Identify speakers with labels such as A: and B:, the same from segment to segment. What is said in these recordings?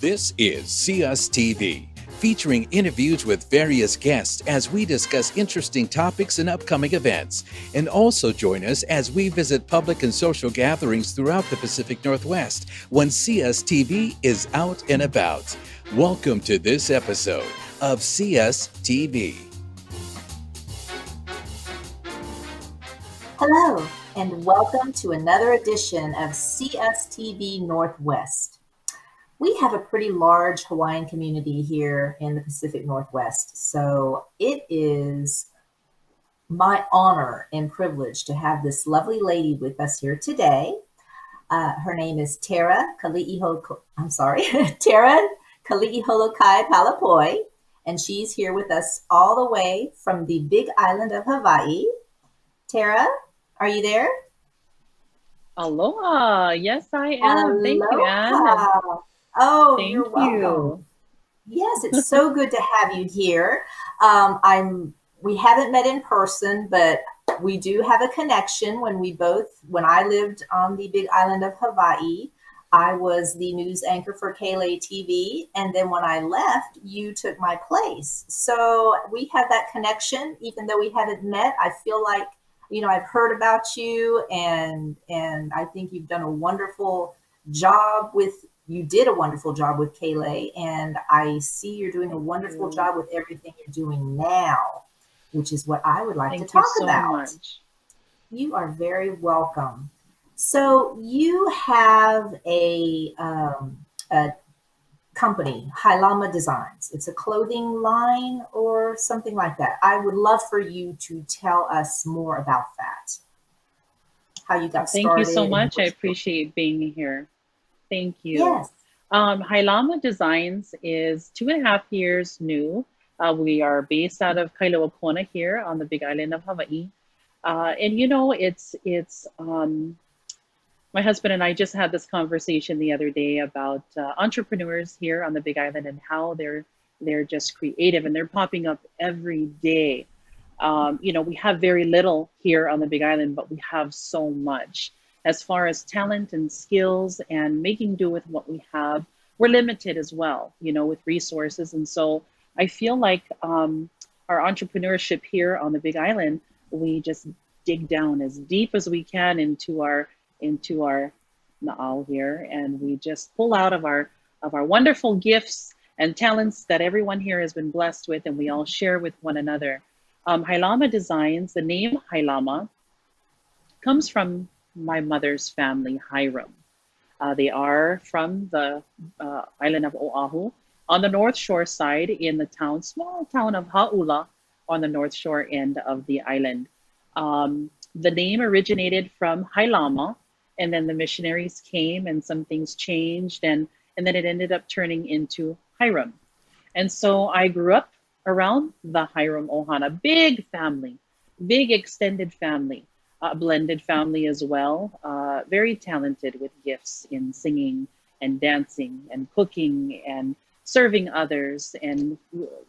A: This is See Us TV, featuring interviews with various guests as we discuss interesting topics and upcoming events. And also join us as we visit public and social gatherings throughout the Pacific Northwest when See Us TV is out and about. Welcome to this episode of See Us TV.
B: Hello, and welcome to another edition of See Us TV Northwest. We have a pretty large Hawaiian community here in the Pacific Northwest, so it is my honor and privilege to have this lovely lady with us here today. Uh, her name is Tara Kali'iho. I'm sorry, Tara Keliiholokai Palepoi, and she's here with us all the way from the Big Island of Hawaii. Tara, are you there?
C: Aloha. Yes, I am. Aloha. Thank you, Ann.
B: Oh, Thank you're welcome. You. Yes, it's so good to have you here. Um, I'm. We haven't met in person, but we do have a connection. When we both, when I lived on the Big Island of Hawaii, I was the news anchor for KLA TV, and then when I left, you took my place. So we have that connection, even though we haven't met. I feel like you know I've heard about you, and and I think you've done a wonderful job with you did a wonderful job with Kayla, and I see you're doing a wonderful job with everything you're doing now, which is what I would like Thank to talk so about. Much. You are very welcome. So you have a, um, a company, Hailama Designs. It's a clothing line or something like that. I would love for you to tell us more about that. How you got
C: Thank
B: started.
C: Thank you so much. I appreciate being here. Thank you.
B: Yes.
C: Um, Hailama Designs is two and a half years new. Uh, we are based out of Kailua Kona here on the Big Island of Hawaii. Uh, and you know, it's it's um, my husband and I just had this conversation the other day about uh, entrepreneurs here on the Big Island and how they're they're just creative and they're popping up every day. Um, you know, we have very little here on the Big Island, but we have so much as far as talent and skills and making do with what we have, we're limited as well, you know, with resources. And so I feel like um, our entrepreneurship here on the Big Island, we just dig down as deep as we can into our into our na'au here, and we just pull out of our of our wonderful gifts and talents that everyone here has been blessed with, and we all share with one another. Um, Hailama Designs, the name Hailama, comes from my mother's family, Hiram. Uh, they are from the uh, island of Oahu on the North Shore side in the town, small town of Hauula on the North Shore end of the island. Um, the name originated from Hailama, and then the missionaries came and some things changed, and, and then it ended up turning into Hiram. And so I grew up around the Hiram Ohana, big family, big extended family a blended family as well. Uh, very talented with gifts in singing and dancing and cooking and serving others, and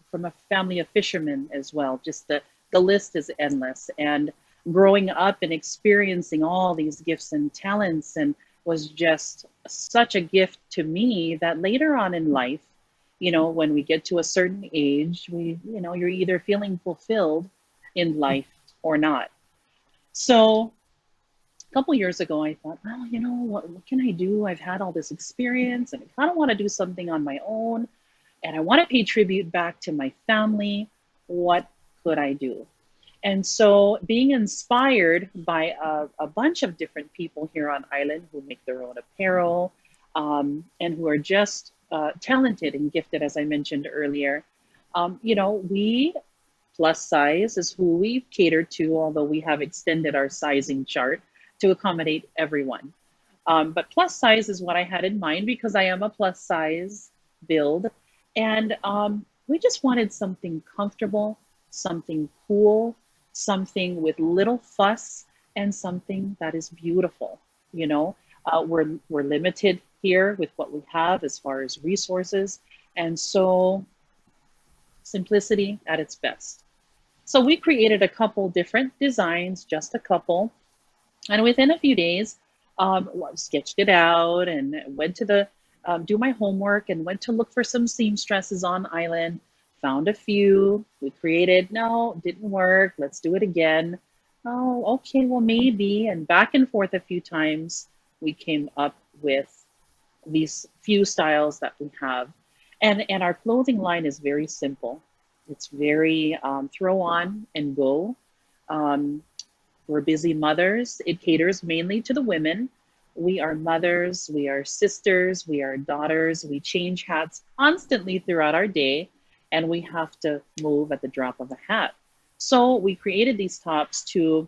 C: from a family of fishermen as well. Just the the list is endless. And growing up and experiencing all these gifts and talents and was just such a gift to me that later on in life you know when we get to a certain age we you know you're either feeling fulfilled in life or not so a couple years ago, I thought, well, you know, what, what can I do? I've had all this experience and I kind of want to do something on my own and I want to pay tribute back to my family. What could I do? And so, being inspired by a, a bunch of different people here on island who make their own apparel um, and who are just uh, talented and gifted, as I mentioned earlier, um, you know, we plus size is who we've catered to, although we have extended our sizing chart to accommodate everyone. Um, but plus size is what I had in mind because I am a plus size build. And um, we just wanted something comfortable, something cool, something with little fuss, and something that is beautiful. You know, uh, we're, we're limited here with what we have as far as resources. And so simplicity at its best. So we created a couple different designs, just a couple. And within a few days, um, sketched it out and went to the um, do my homework and went to look for some seamstresses on island. Found a few. We created. No, didn't work. Let's do it again. Oh, okay. Well, maybe. And back and forth a few times, we came up with these few styles that we have. And, and our clothing line is very simple. It's very um, throw on and go. Um, we're busy mothers. It caters mainly to the women. We are mothers, we are sisters, we are daughters. We change hats constantly throughout our day, and we have to move at the drop of a hat. So we created these tops to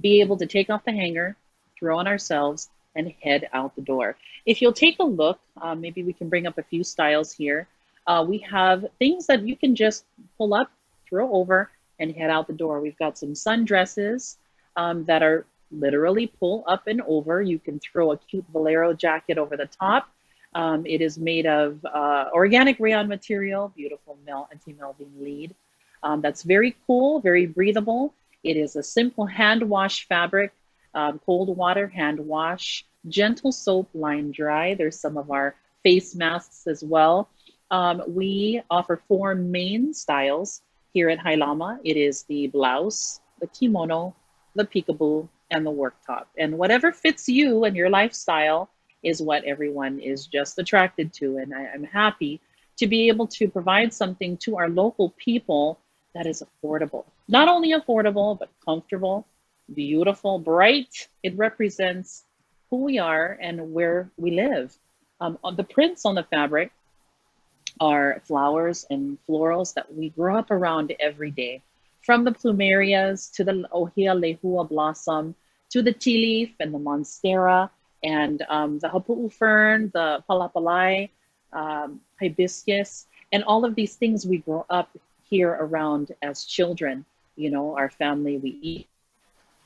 C: be able to take off the hanger, throw on ourselves, and head out the door. If you'll take a look, uh, maybe we can bring up a few styles here. Uh, we have things that you can just pull up, throw over, and head out the door. We've got some sundresses um, that are literally pull up and over. You can throw a cute bolero jacket over the top. Um, it is made of uh, organic rayon material, beautiful anti-melving lead. Um, that's very cool, very breathable. It is a simple hand wash fabric, um, cold water hand wash, gentle soap, line dry. There's some of our face masks as well. Um, we offer four main styles here at Hailama. It is the blouse, the kimono, the peekaboo, and the work top. And whatever fits you and your lifestyle is what everyone is just attracted to. And I, am happy to be able to provide something to our local people that is affordable. Not only affordable, but comfortable, beautiful, bright. It represents who we are and where we live. Um, the prints on the fabric are flowers and florals that we grow up around every day. From the plumerias to the ohia lehua blossom to the tea leaf and the monstera and um, the hapu'u fern, the palapalai, um, hibiscus, and all of these things we grow up here around as children. You know, our family, we eat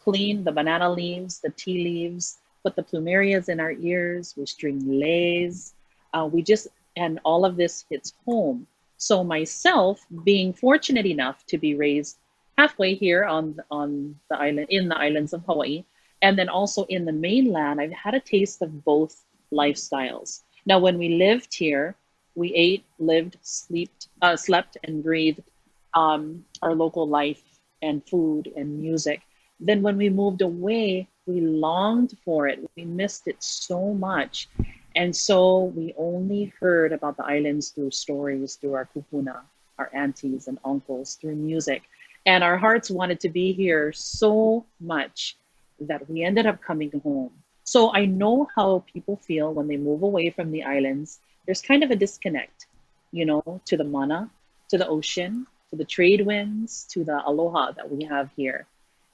C: clean the banana leaves, the tea leaves, put the plumerias in our ears, we string leis. Uh, we just and all of this hits home. So myself, being fortunate enough to be raised halfway here on on the island in the islands of Hawaii, and then also in the mainland, I've had a taste of both lifestyles. Now, when we lived here, we ate, lived, slept, uh, slept, and breathed um, our local life and food and music. Then, when we moved away, we longed for it. We missed it so much. And so we only heard about the islands through stories, through our kupuna, our aunties and uncles, through music. And our hearts wanted to be here so much that we ended up coming home. So I know how people feel when they move away from the islands. There's kind of a disconnect, you know, to the mana, to the ocean, to the trade winds, to the aloha that we have here.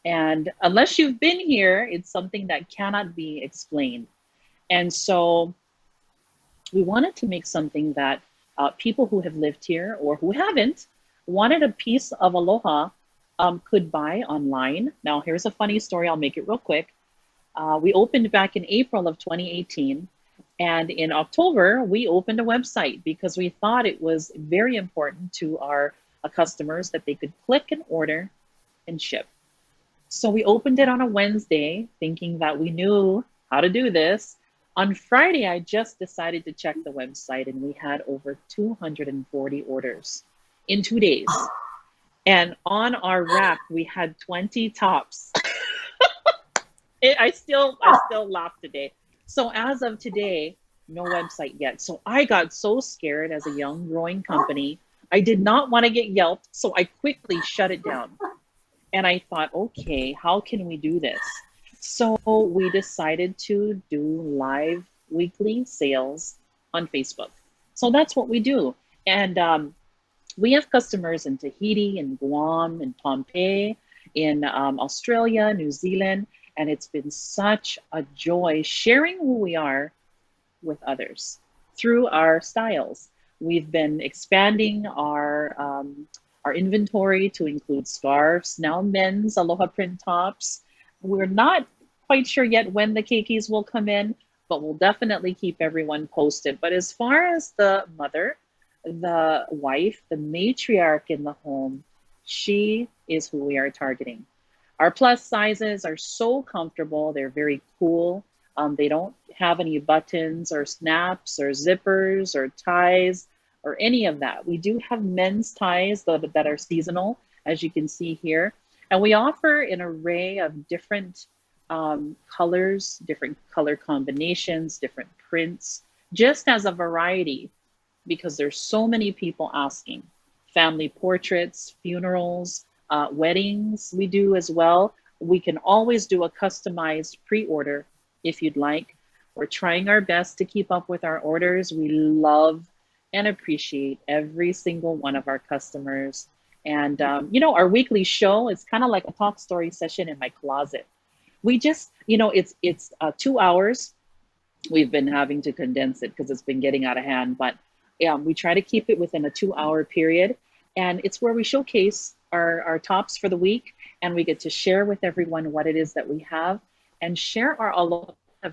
C: And unless you've been here, it's something that cannot be explained. And so we wanted to make something that uh, people who have lived here or who haven't wanted a piece of aloha um, could buy online. Now, here's a funny story. I'll make it real quick. Uh, we opened back in April of 2018. And in October, we opened a website because we thought it was very important to our uh, customers that they could click and order and ship. So we opened it on a Wednesday, thinking that we knew how to do this. On Friday, I just decided to check the website and we had over 240 orders in two days. And on our rack, we had 20 tops. it, I still, I still laugh today. So as of today, no website yet. So I got so scared as a young growing company. I did not want to get Yelp, so I quickly shut it down. And I thought, okay, how can we do this? So we decided to do live weekly sales on Facebook. So that's what we do. And um, we have customers in Tahiti, in Guam, in Pohnpei, in um, Australia, New Zealand, and it's been such a joy sharing who we are with others through our styles. We've been expanding our um, our inventory to include scarves, now men's aloha print tops, we're not quite sure yet when the keikis will come in, but we'll definitely keep everyone posted. But as far as the mother, the wife, the matriarch in the home, she is who we are targeting. Our plus sizes are so comfortable. They're very cool. Um, they don't have any buttons or snaps or zippers or ties or any of that. We do have men's ties that, that are seasonal, as you can see here. And we offer an array of different um, colors, different color combinations, different prints, just as a variety, because there's so many people asking. Family portraits, funerals, uh, weddings, we do as well. We can always do a customized pre-order if you'd like. We're trying our best to keep up with our orders. We love and appreciate every single one of our customers. And um, you know, our weekly show is kind of like a talk story session in my closet. We just, you know, it's it's uh, two hours. We've been having to condense it because it's been getting out of hand, but yeah, we try to keep it within a two-hour period. And it's where we showcase our, our tops for the week, and we get to share with everyone what it is that we have, and share our a lot of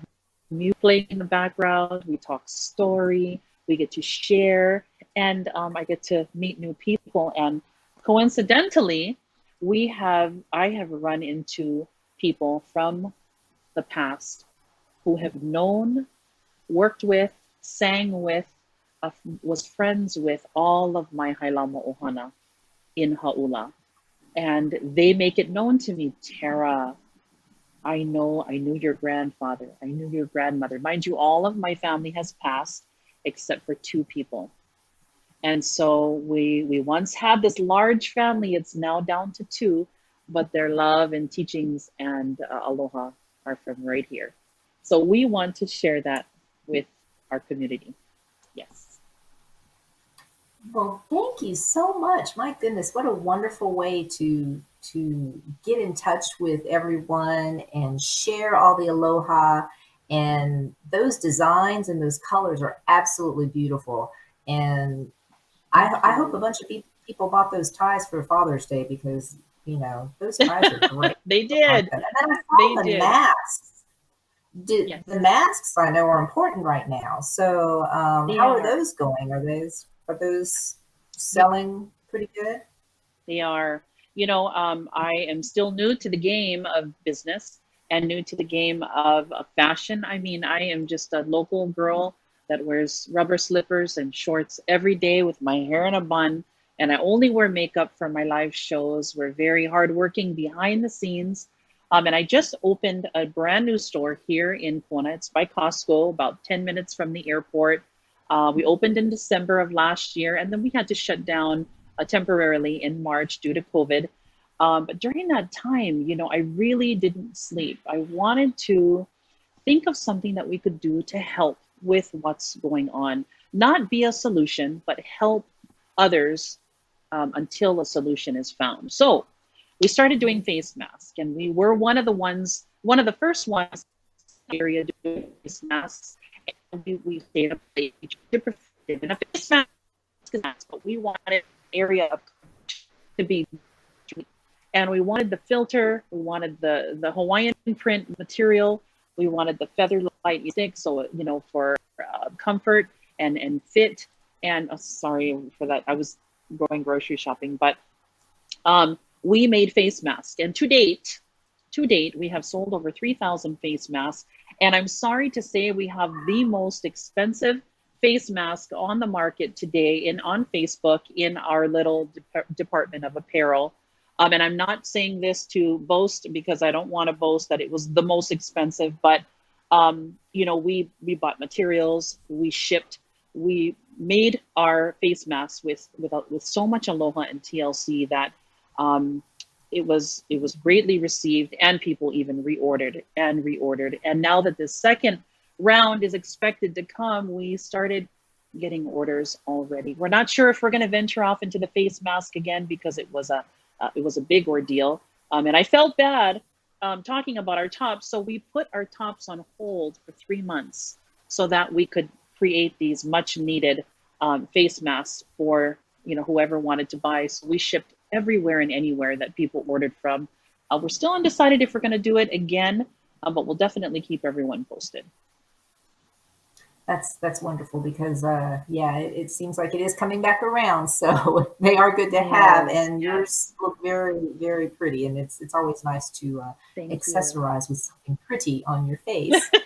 C: music playing in the background. We talk story we get to share, and um, I get to meet new people. And coincidentally, we have I have run into people from the past who have known, worked with, sang with, uh, was friends with all of my Hailama Ohana in Hau'ula. And they make it known to me, Tara, I know I knew your grandfather, I knew your grandmother. Mind you, all of my family has passed, except for two people. And so we we once had this large family. It's now down to two, but their love and teachings and uh, aloha are from right here. So we want to share that with our community. Yes.
B: Well, thank you so much. My goodness, what a wonderful way to to get in touch with everyone and share all the aloha and those designs and those colors are absolutely beautiful. And I, I hope a bunch of people bought those ties for Father's Day because, you know, those ties are great.
C: they did.
B: And then I saw they the did. masks. Did, yes. The masks I know are important right now. So um, how are. are those going? Are those are those selling pretty good?
C: They are. You know, um, I am still new to the game of business and new to the game of, of fashion. I mean, I am just a local girl that wears rubber slippers and shorts every day with my hair in a bun. And I only wear makeup for my live shows. We're very hardworking behind the scenes. Um, and I just opened a brand new store here in Kona. It's by Costco, about 10 minutes from the airport. Uh, we opened in December of last year, and then we had to shut down uh, temporarily in March due to COVID. Um, but during that time, you know, I really didn't sleep. I wanted to think of something that we could do to help with what's going on, not be a solution, but help others um, until a solution is found. So we started doing face masks, and we were one of the ones, one of the first ones area doing face masks. And we, we stayed up late in a face mask, but we wanted area to be and we wanted the filter, we wanted the, the Hawaiian print material, we wanted the feather light music. so, you know, for uh, comfort and, and fit. And oh, sorry for that, I was going grocery shopping, but um, we made face masks. And to date, to date, we have sold over 3,000 face masks. And I'm sorry to say we have the most expensive face mask on the market today in on Facebook in our little de department of apparel. Um, and I'm not saying this to boast because I don't want to boast that it was the most expensive, but um, you know, we we bought materials, we shipped, we made our face masks with with with so much aloha and TLC that um, it was it was greatly received, and people even reordered and reordered. And now that the second round is expected to come, we started getting orders already. We're not sure if we're going to venture off into the face mask again because it was a uh, it was a big ordeal. Um, and I felt bad um, talking about our tops. So we put our tops on hold for three months so that we could create these much needed um, face masks for you know whoever wanted to buy. So we shipped everywhere and anywhere that people ordered from. Uh, we're still undecided if we're going to do it again, uh, but we'll definitely keep everyone posted
B: that's that's wonderful because uh, yeah, it, it, seems like it is coming back around. So they are good to have, and yours look very very pretty, and it's it's always nice to uh, accessorize you. with something pretty on your face.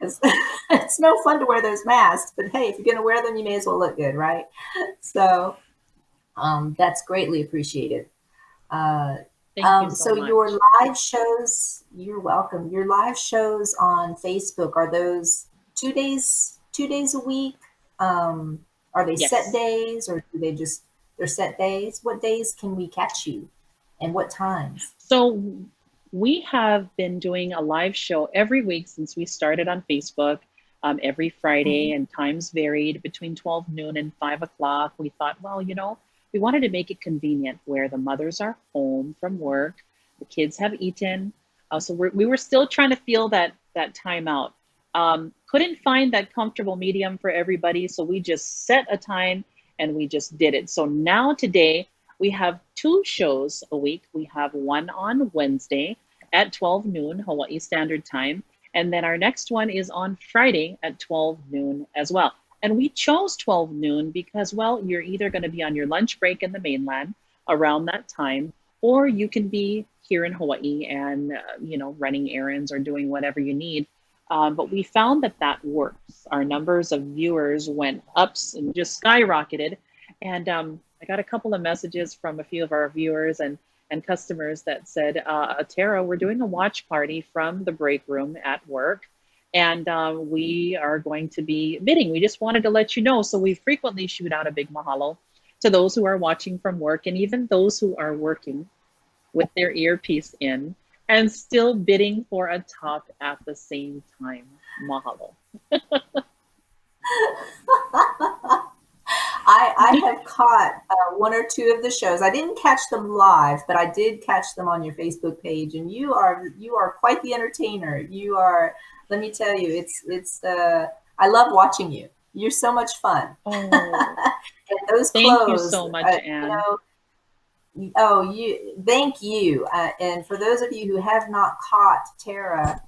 B: It's, it's no fun to wear those masks, but hey, if you're going to wear them, you may as well look good, right? So um, that's greatly appreciated. Uh, um, you so, so your live shows, you're welcome. Your live shows on Facebook are those two days, two days a week? Um, are they yes. set days, or do they just they're set days? What days can we catch you, and what times?
C: So we have been doing a live show every week since we started on Facebook. Um, every Friday, mm-hmm. and times varied between 12 noon and 5 o'clock. We thought, well, you know, we wanted to make it convenient where the mothers are home from work, the kids have eaten. Uh, so we're, we were still trying to feel that that time out. Um, couldn't find that comfortable medium for everybody, so we just set a time and we just did it. So now today we have two shows a week. We have one on Wednesday at 12 noon Hawaii Standard Time, and then our next one is on Friday at 12 noon as well. And we chose 12 noon because, well, you're either going to be on your lunch break in the mainland around that time, or you can be here in Hawaii and, uh, you know, running errands or doing whatever you need. Um, but we found that that works. Our numbers of viewers went up and just skyrocketed. And um, I got a couple of messages from a few of our viewers and, and customers that said, uh, Tara, we're doing a watch party from the break room at work and um, we are going to be bidding. We just wanted to let you know. So we frequently shoot out a big mahalo to those who are watching from work and even those who are working with their earpiece in and still bidding for a top at the same time. Mahalo.
B: I, I have caught uh, one or two of the shows. I didn't catch them live, but I did catch them on your Facebook page. And you are you are quite the entertainer. You are let me tell you, it's it's. Uh, I love watching you. You're so much fun. Oh,
C: and those thank clothes, you so much, uh, Ann. You know,
B: oh, you. Thank you. Uh, and for those of you who have not caught Tara,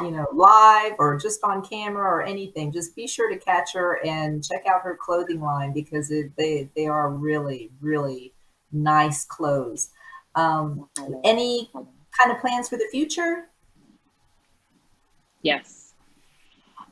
B: you know, live or just on camera or anything, just be sure to catch her and check out her clothing line because it, they they are really really nice clothes. Um, any kind of plans for the future?
C: Yes.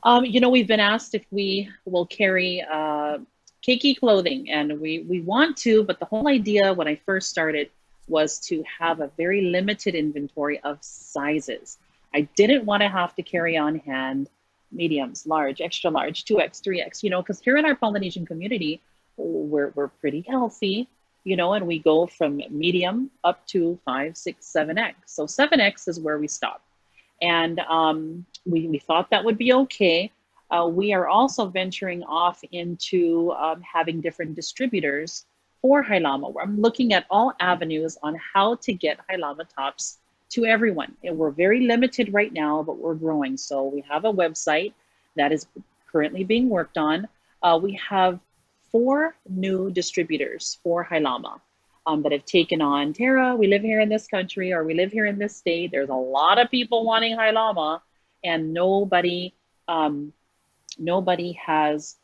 C: Um, you know, we've been asked if we will carry uh, keiki clothing, and we, we want to, but the whole idea when I first started was to have a very limited inventory of sizes. I didn't want to have to carry on hand mediums, large, extra large, 2X, 3X, you know, because here in our Polynesian community, we're, we're pretty healthy, you know, and we go from medium up to 5, 6, 7X. So 7X is where we stop. And um, we, we thought that would be okay. Uh, we are also venturing off into um, having different distributors for Hailama. I'm looking at all avenues on how to get Hailama tops to everyone. And we're very limited right now, but we're growing. So we have a website that is currently being worked on. Uh, we have four new distributors for Hailama um, that have taken on Tara. We live here in this country, or we live here in this state. There's a lot of people wanting Hailama, and nobody, um, nobody has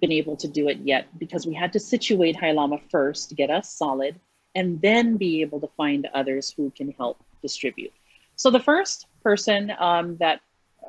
C: been able to do it yet because we had to situate Hailama first, get us solid, and then be able to find others who can help distribute. So the first person um, that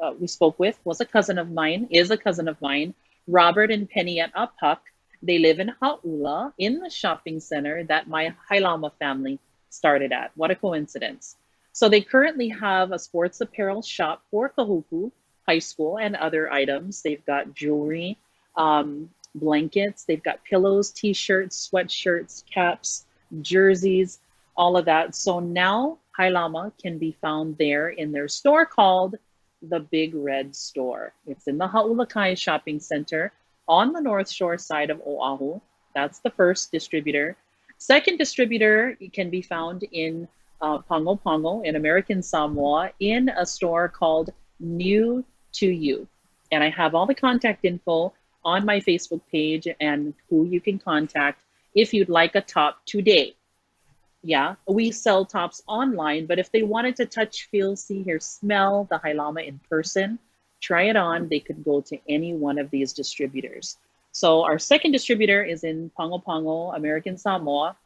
C: uh, we spoke with was a cousin of mine, is a cousin of mine, Robert and Penny at Apuk. They live in Hauula in the shopping center that my Hailama family started at. What a coincidence. So they currently have a sports apparel shop for Kahuku High School and other items. They've got jewelry, um, blankets, they've got pillows, t-shirts, sweatshirts, caps, jerseys, all of that. So now Hailama can be found there in their store called the Big Red Store. It's in the Haulakai Shopping Center on the North Shore side of Oahu. That's the first distributor. Second distributor can be found in uh, Pago Pago in American Samoa in a store called New to You. And I have all the contact info on my Facebook page and who you can contact if you'd like a top today. Yeah, we sell tops online, but if they wanted to touch, feel, see, hear, smell the Hailama in person, try it on, they could go to any one of these distributors. So our second distributor is in Pago Pago, American Samoa.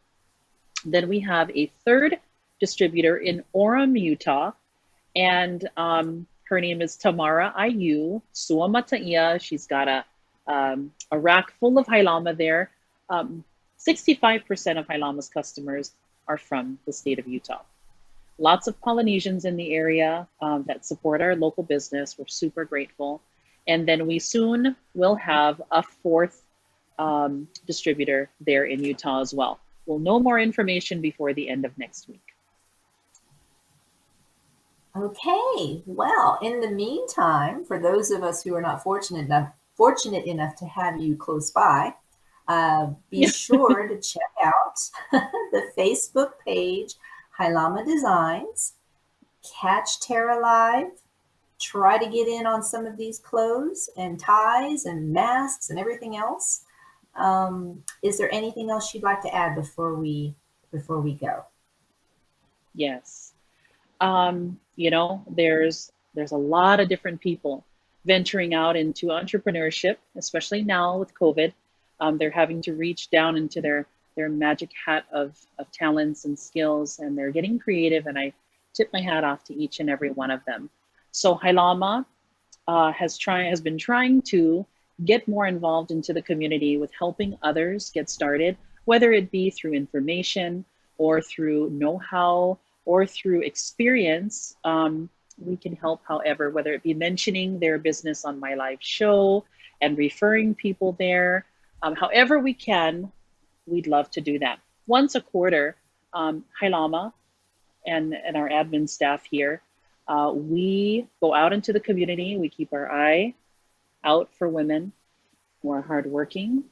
C: Then we have a third distributor in Orem, Utah, and um, Her name is Tamara Ayu Suamataia. She's got a um, a rack full of Hailama there. 65% um, of Hailama's customers are from the state of Utah. Lots of Polynesians in the area um, that support our local business. We're super grateful. And then we soon will have a fourth um, distributor there in Utah as well. We'll know more information before the end of next week.
B: Okay, well, in the meantime, for those of us who are not fortunate enough fortunate enough to have you close by, uh, be sure to check out the Facebook page, Hailama Designs. Catch Tara live. Try to get in on some of these clothes and ties and masks and everything else. Um, is there anything else you'd like to add before we before we go?
C: Yes. Um, you know, there's there's a lot of different people venturing out into entrepreneurship, especially now with COVID. Um, they're having to reach down into their their magic hat of, of talents and skills, and they're getting creative. And I tip my hat off to each and every one of them. So Hailama uh, has try has been trying to get more involved into the community with helping others get started, whether it be through information or through know-how or through experience. Um, we can help, however, whether it be mentioning their business on my live show and referring people there. Um, however, we can, we'd love to do that. Once a quarter, um, Hailama and, and our admin staff here, uh, we go out into the community. We keep our eye out for women who are hardworking,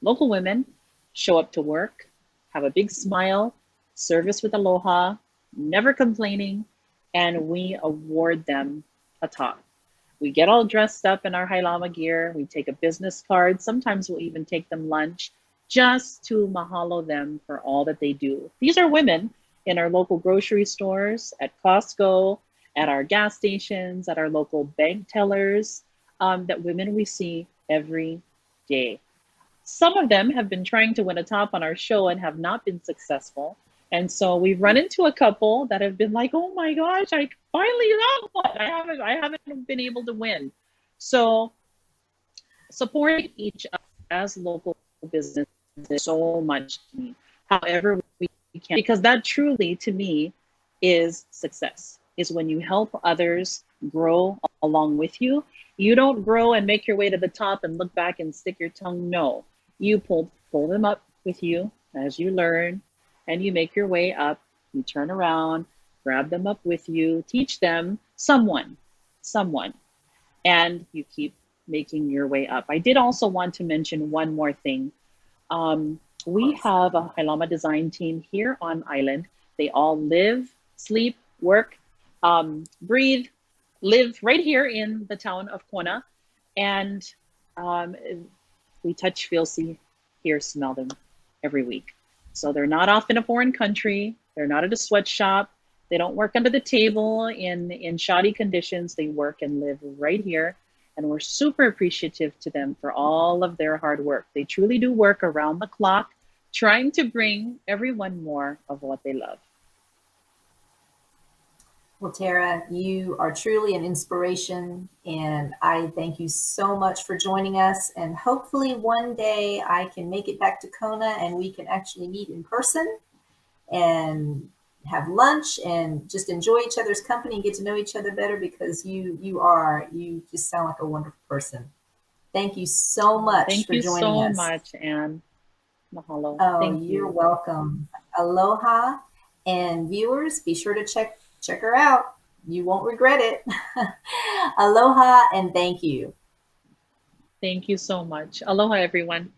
C: local women, show up to work, have a big smile, service with aloha, never complaining, and we award them a talk. We get all dressed up in our Hailama gear. We take a business card. Sometimes we'll even take them lunch just to mahalo them for all that they do. These are women in our local grocery stores, at Costco, at our gas stations, at our local bank tellers, um, that women we see every day. Some of them have been trying to win a top on our show and have not been successful. And so we've run into a couple that have been like, "Oh my gosh, I finally got one. I haven't, I haven't been able to win." So supporting each other as local business is so much. However, we can because that truly, to me, is success. Is when you help others grow along with you. You don't grow and make your way to the top and look back and stick your tongue. No, you pull pull them up with you as you learn and you make your way up. You turn around, grab them up with you, teach them someone, someone, and you keep making your way up. I did also want to mention one more thing. Um, we have a Hailama design team here on island. They all live, sleep, work, um, breathe, live right here in the town of Kona. And um, we touch, feel, see, hear, smell them every week. So they're not off in a foreign country. They're not at a sweatshop. They don't work under the table in, in shoddy conditions. They work and live right here. And we're super appreciative to them for all of their hard work. They truly do work around the clock, trying to bring everyone more of what they love.
B: Well, Tara, you are truly an inspiration, and I thank you so much for joining us. And hopefully, one day I can make it back to Kona and we can actually meet in person and have lunch and just enjoy each other's company and get to know each other better because you you are you just sound like a wonderful person. Thank you so much
C: Thank
B: for joining
C: so
B: us.
C: much, Ann. Mahalo.
B: Oh,
C: Thank
B: you're
C: you.
B: welcome. Aloha. And viewers, be sure to check check her out. You won't regret it. Aloha and thank you.
C: Thank you so much. Aloha, everyone.